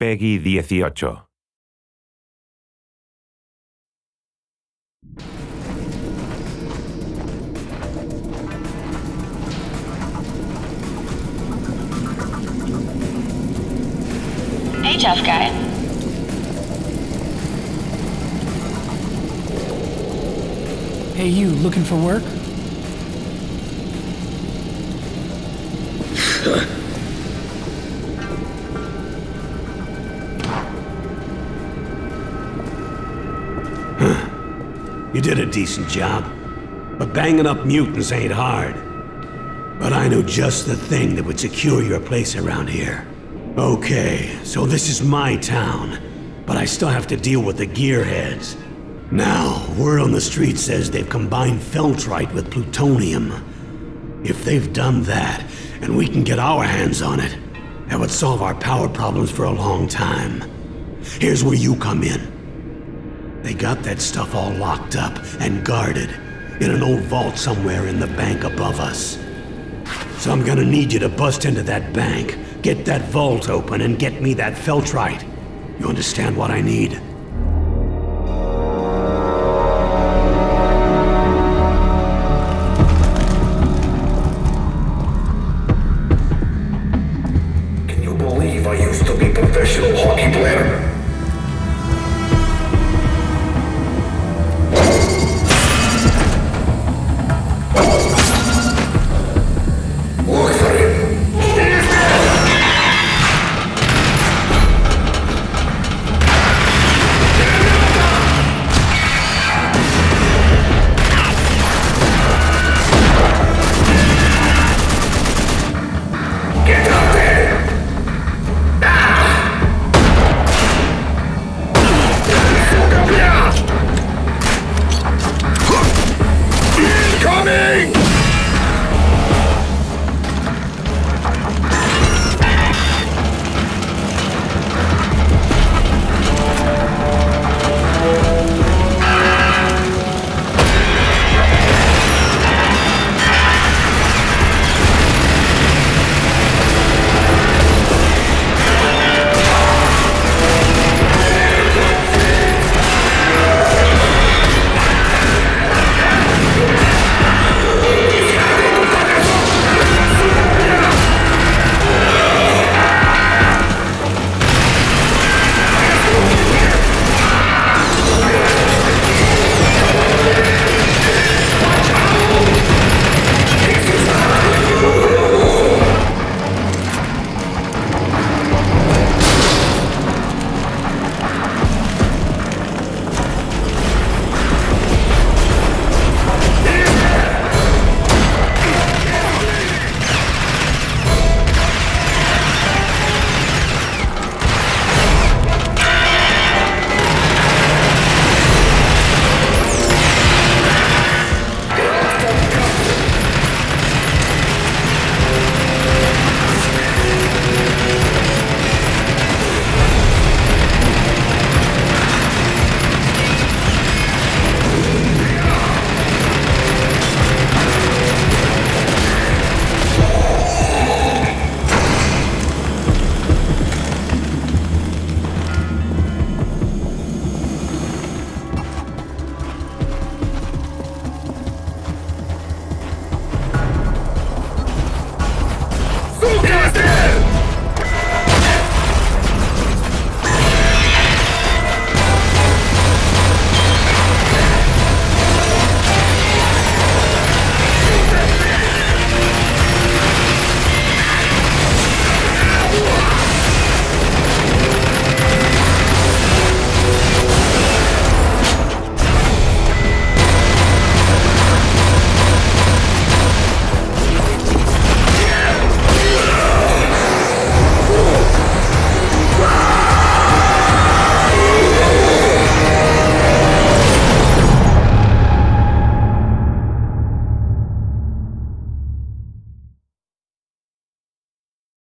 Peggy 18. Hey, tough guy. Hey, you, looking for work? You did a decent job. But banging up mutants ain't hard. But I know just the thing that would secure your place around here. Okay, so this is my town. But I still have to deal with the gearheads. Now, word on the street says they've combined Feltrite with plutonium. If they've done that, and we can get our hands on it, that would solve our power problems for a long time. Here's where you come in. They got that stuff all locked up and guarded in an old vault somewhere in the bank above us. So I'm gonna need you to bust into that bank, get that vault open, and get me that Feltrite. You understand what I need? Can you believe I used to be professional